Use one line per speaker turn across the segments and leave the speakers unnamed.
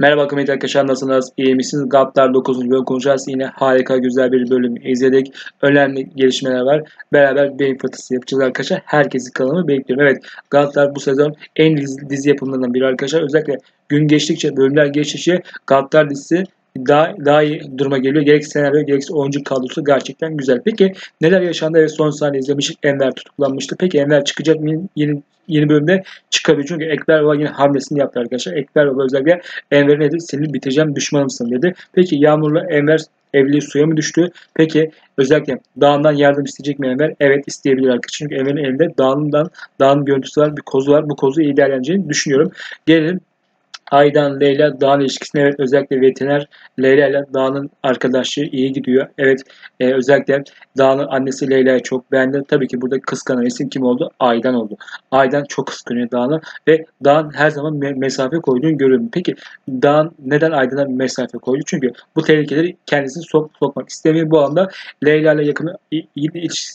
Merhaba kıymetli arkadaşlar nasılsınız? İyi misiniz? Gaplar 9. bölüm konuşacağız. Yine harika güzel bir bölüm izledik. Önemli gelişmeler var. Beraber beyin fırtası yapacağız arkadaşlar. Herkesin kanalımı bekliyorum. Evet Gaplar bu sezon en dizi, dizi yapımlarından biri arkadaşlar. Özellikle gün geçtikçe, bölümler geçtikçe Gaplar dizisi daha, daha iyi duruma geliyor. Gerek senaryo gerekse oyuncu kadrosu gerçekten güzel. Peki neler yaşandı? Evet son sahne izlemiştik. Enver tutuklanmıştı. Peki Enver çıkacak mı? Yeni, yeni bölümde çıkabilir. Çünkü Ekber Baba yine hamlesini yaptı arkadaşlar. Ekber Baba özellikle Enver dedi? Seni bitireceğim düşmanımsın dedi. Peki Yağmur'la Enver evliliği suya mı düştü? Peki özellikle dağından yardım isteyecek mi Enver? Evet isteyebilir arkadaşlar. Çünkü Enver'in elinde dağından dağın görüntüsü var. Bir kozu var. Bu kozu iyi değerleneceğini düşünüyorum. Gelelim Aydan, Leyla, Dağ'ın ilişkisine evet özellikle veteriner Leyla ile Dağ'ın arkadaşlığı iyi gidiyor. Evet e, özellikle Dağ'ın annesi Leyla'yı çok beğendi. Tabii ki burada kıskanan isim kim oldu? Aydan oldu. Aydan çok kıskanıyor Dağ'ını ve Dağ'ın her zaman me mesafe koyduğunu görüyorum. Peki Dağ'ın neden Aydan'a mesafe koydu? Çünkü bu tehlikeleri kendisini sok sokmak istemiyor. Bu anda Leyla ile yakın,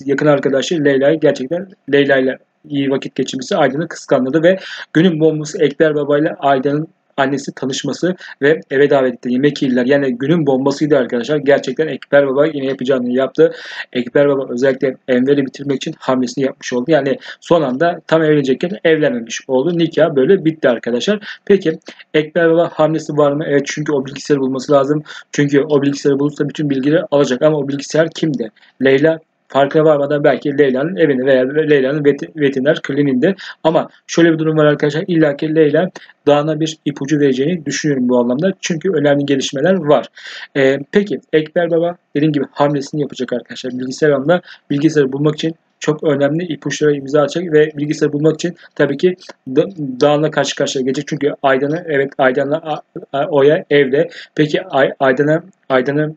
yakın arkadaşı Leyla'yı gerçekten Leyla ile iyi vakit geçirmesi Aydan'ı kıskandırdı ve günün bombası Ekber Baba ile Aydan'ın annesi tanışması ve eve davet etti. Yemek yediler. Yani günün bombasıydı arkadaşlar. Gerçekten Ekber Baba yine yapacağını yaptı. Ekber Baba özellikle Enver'i bitirmek için hamlesini yapmış oldu. Yani son anda tam evlenecekken evlenmemiş oldu. Nikah böyle bitti arkadaşlar. Peki Ekber Baba hamlesi var mı? Evet çünkü o bilgisayarı bulması lazım. Çünkü o bilgisayarı bulursa bütün bilgileri alacak. Ama o bilgisayar kimde? Leyla farkına varmadan belki Leyla'nın evini veya Leyla'nın vet veteriner kliniğinde. Ama şöyle bir durum var arkadaşlar. İlla ki Leyla Dağına bir ipucu vereceğini düşünüyorum bu anlamda. Çünkü önemli gelişmeler var. Ee, peki Ekber Baba dediğim gibi hamlesini yapacak arkadaşlar. Bilgisayar anında bilgisayarı bulmak için çok önemli ipuçlara imza atacak ve bilgisayarı bulmak için tabii ki Dağın'la karşı karşıya gelecek. Çünkü Aydan'ı evet Aydan'la Oya evde. Peki Aydan'a Aydan'ı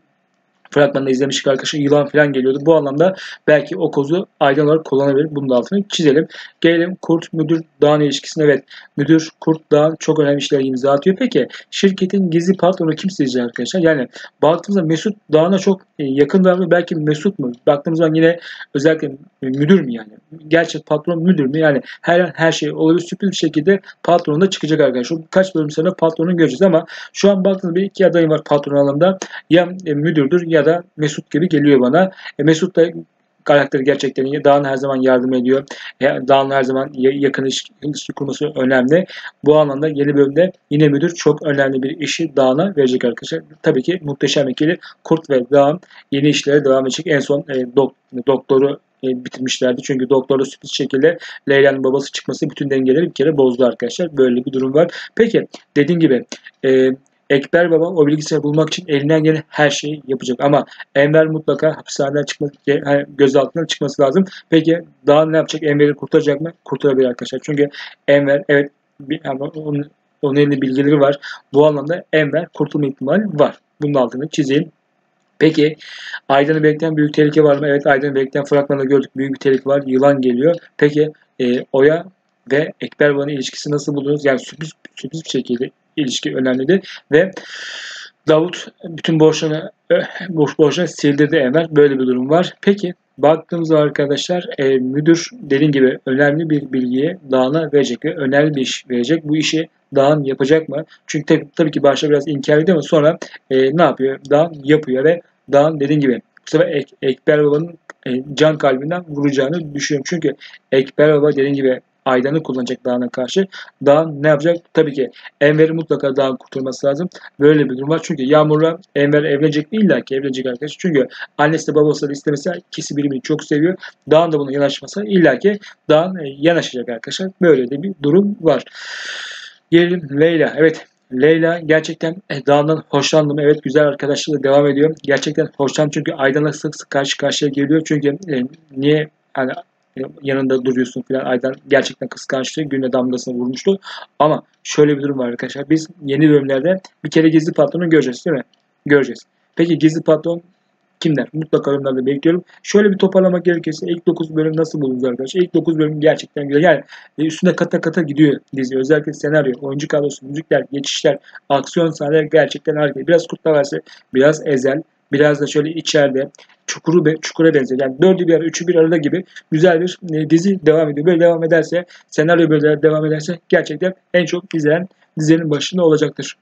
fragmanında izlemiştik arkadaşlar. Yılan falan geliyordu. Bu anlamda belki o kozu aydın olarak kullanabilir. Bunun altını çizelim. Gelelim Kurt Müdür Dağ'ın ilişkisine. Evet Müdür Kurt Dağ çok önemli işler imza atıyor. Peki şirketin gizli patronu kim sizce arkadaşlar? Yani baktığımızda Mesut Dağ'ına çok e, yakın davranıyor. Belki Mesut mu? Baktığımızda yine özellikle müdür mü yani? Gerçek patron müdür mü? Yani her her şey olabilir. Sürpriz bir şekilde patronunda çıkacak arkadaşlar. Kaç bölüm sonra patronunu göreceğiz ama şu an baktığımızda bir iki adayım var patron alanında. Ya e, müdürdür ya da Mesut gibi geliyor bana. E, Mesut da karakteri gerçekten. Dağın her zaman yardım ediyor. Dağın her zaman yakın ilişki, kurması önemli. Bu anlamda yeni bölümde yine müdür çok önemli bir işi Dağın'a verecek arkadaşlar. Tabii ki muhteşem ikili Kurt ve Dağın yeni işlere devam edecek. En son e, dok, doktoru e, bitirmişlerdi. Çünkü doktorda sürpriz şekilde Leyla'nın babası çıkması bütün dengeleri bir kere bozdu arkadaşlar. Böyle bir durum var. Peki dediğim gibi e, Ekber Baba o bilgisayarı bulmak için elinden gelen her şeyi yapacak. Ama Enver mutlaka hapishaneden yani gözaltından çıkması lazım. Peki daha ne yapacak? Enver'i kurtaracak mı? Kurtarabilir arkadaşlar. Çünkü Enver evet yani onun, onun elinde bilgileri var. Bu anlamda Enver kurtulma ihtimali var. Bunun altını çizeyim. Peki Aydın'ı bekleyen büyük tehlike var mı? Evet Aydın'ı bekleyen fragmanda gördük. Büyük bir tehlike var. Yılan geliyor. Peki e, Oya ve Ekber Van'ın ilişkisi nasıl buldunuz? Yani sürpriz, sürpriz bir şekilde ilişki önemlidir. Ve Davut bütün borçlarını borç borçlarını sildirdi Emel. Böyle bir durum var. Peki baktığımızda arkadaşlar e, müdür dediğim gibi önemli bir bilgiyi Dağın'a verecek ve önemli bir iş verecek. Bu işi Dağın yapacak mı? Çünkü tabii, tabii ki başta biraz inkar ediyor ama sonra e, ne yapıyor? Dağın yapıyor ve Dağın dediğim gibi bu sefer Ek, Ekber Baba'nın e, can kalbinden vuracağını düşünüyorum. Çünkü Ekber Baba dediğim gibi Aydan'ı kullanacak Dağın'a karşı. Dağın ne yapacak? Tabii ki Enver'i mutlaka Dağın kurtulması lazım. Böyle bir durum var. Çünkü Yağmur'la Enver evlenecek mi? İlla ki evlenecek arkadaşlar. Çünkü annesi de babası da istemesi ikisi birbirini çok seviyor. Dağın da buna yanaşmasa illa ki Dağın e, yanaşacak arkadaşlar. Böyle de bir durum var. Gelelim Leyla. Evet Leyla gerçekten e, Dağ'dan hoşlandım. Evet güzel arkadaşlığı devam ediyor. Gerçekten hoşlandım çünkü Aydan'la sık sık karşı karşıya geliyor. Çünkü e, niye hani yanında duruyorsun falan. Aydan gerçekten kıskançtı. Güne damgasını vurmuştu. Ama şöyle bir durum var arkadaşlar. Biz yeni bölümlerde bir kere gizli patronu göreceğiz değil mi? Göreceğiz. Peki gizli patron kimler? Mutlaka yorumlarda bekliyorum. Şöyle bir toparlamak gerekirse ilk 9 bölüm nasıl buldunuz arkadaşlar? İlk 9 bölüm gerçekten güzel. Yani e, üstüne kata kata gidiyor dizi. Özellikle senaryo, oyuncu kadrosu, müzikler, geçişler, aksiyon sahneler gerçekten harika. Biraz Kurtlar biraz Ezel, biraz da şöyle içeride çukuru be, çukura benziyor. Yani dördü bir ara, üçü bir arada gibi güzel bir e, dizi devam ediyor. Böyle devam ederse, senaryo böyle devam ederse gerçekten en çok izlenen dizinin başında olacaktır.